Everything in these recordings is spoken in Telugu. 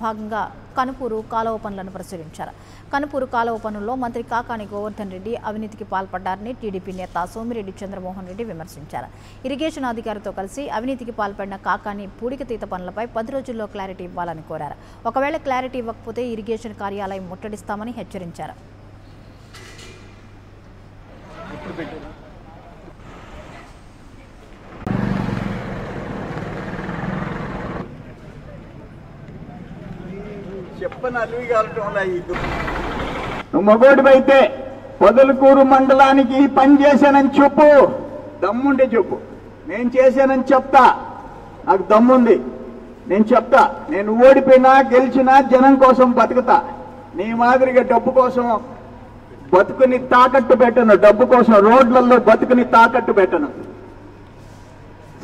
భాగంగా కనుపూరు కాలువ పనులను పరిశీలించారు. కనుపూరు కాలువ పనుల్లో మంత్రి కాకాని గోవర్ధన్ రెడ్డి అవినీతికి పాల్పడ్డారని టీడీపీ నేత సోమిరెడ్డి చంద్రమోహన్ రెడ్డి విమర్శించారు. ఇరిగేషన్ అధికారితో కలిసి అవినీతికి పాల్పడిన కాకాని పూడికతీత పనులపై పది రోజుల్లో క్లారిటీ ఇవ్వాలని కోరారు. ఒకవేళ క్లారిటీ ఇవ్వకపోతే ఇరిగేషన్ కార్యాలయం ముట్టడిస్తామని హెచ్చరించారు. చెప్పని అలివి కాలటంలా ఈ నువ్వు మగోడివైతే పొదలకూరు మండలానికి పని చేశానని చెప్పు. దమ్ముంటే చెప్పు. నేను చేశానని చెప్తా. నాకు దమ్ముంది. నేను చెప్తా. నేను ఓడిపోయినా గెలిచినా జనం కోసం బతుకుతా. నీ మాదిరిగా డబ్బు కోసం బతుకుని తాకట్టు పెట్టను. డబ్బు కోసం రోడ్లలో బతుకుని తాకట్టు పెట్టను.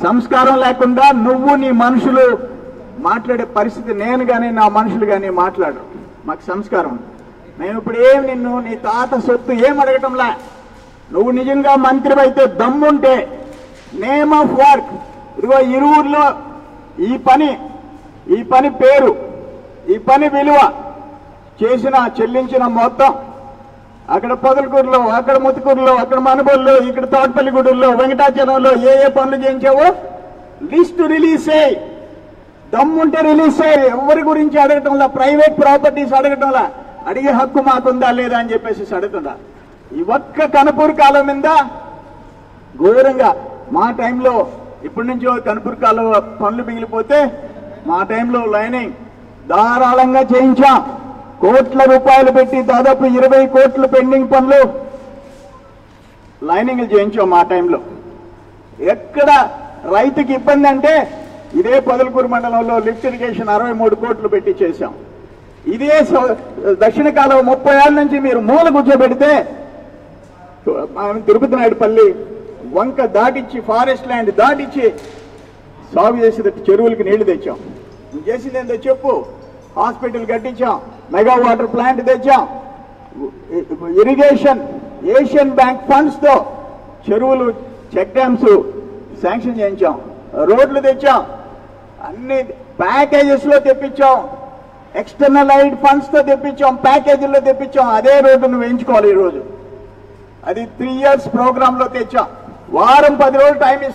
సంస్కారం లేకుండా నువ్వు నీ మనుషులు మాట్లాడే పరిస్థితి నేను కానీ నా మనుషులు కానీ మాట్లాడరు. మాకు సంస్కారం నేను ఇప్పుడు ఏం నిన్ను నీ తాత సొత్తు ఏం అడగటంలా? నువ్వు నిజంగా మంత్రి అయితే దమ్ముంటే నేమ్ ఆఫ్ వర్క్ ఇదిగో ఇరువురులో ఈ పని ఈ పని పేరు ఈ పని విలువ చేసిన చెల్లించిన మొత్తం అక్కడ పొదలకూరులో అక్కడ ముతుకూరులో అక్కడ మనబోల్లో ఇక్కడ తోటపల్లి వెంకటాచలంలో ఏ ఏ పనులు చేయించావో లిస్టు రిలీజ్ చేయి. దమ్ముంటే రిలీజ్ చేయాలి ఎవరి గురించి అడగటంలా ప్రైవేట్ ప్రాపర్టీస్ అడగటంలా అడిగే హక్కు మాకుందా లేదా అని చెప్పేసి అడుగుతుందా? ఈ ఒక్క కనపూర్ కాలం మీద ఘోరంగా మా టైంలో ఇప్పటి నుంచో కనపూర్ కాలం పనులు మిగిలిపోతే మా టైంలో లైనింగ్ ధారాళంగా చేయించాం. కోట్ల రూపాయలు పెట్టి దాదాపు ఇరవై కోట్ల పెండింగ్ పనులు లైనింగ్లు చేయించాం మా టైంలో. ఎక్కడ రైతుకి ఇబ్బంది అంటే ఇదే పొదలకూరు మండలంలో లిఫ్ట్ ఇరిగేషన్ అరవై మూడు కోట్లు పెట్టి చేశాం. ఇదే దక్షిణ కాలం ముప్పై ఏళ్ళ నుంచి మీరు మూల కూర్చోబెడితే మనం తిరుపతి నాయుడుపల్లి వంక దాటిచ్చి ఫారెస్ట్ ల్యాండ్ దాటిచ్చి సాగు చేసేటట్టు చెరువులకి నీళ్ళు తెచ్చాం. చేసింది ఏందో చెప్పు. హాస్పిటల్ కట్టించాం మెగా వాటర్ ప్లాంట్ తెచ్చాం. ఇరిగేషన్ ఏషియన్ బ్యాంక్ ఫండ్స్తో చెరువులు చెక్ డ్యామ్స్ శాంక్షన్ చేయించాం. రోడ్లు తెచ్చాం. అన్ని ప్యాకేజెస్లో తెప్పించాం. External I'd ఫండ్స్తో తెప్పించాం ప్యాకేజీల్లో తెప్పించాం. అదే రోడ్డును వేయించుకోవాలి ఈ రోజు. అది త్రీ ఇయర్స్ ప్రోగ్రామ్లో తెచ్చాం. వారం పది రోజులు టైం ఇస్తాం.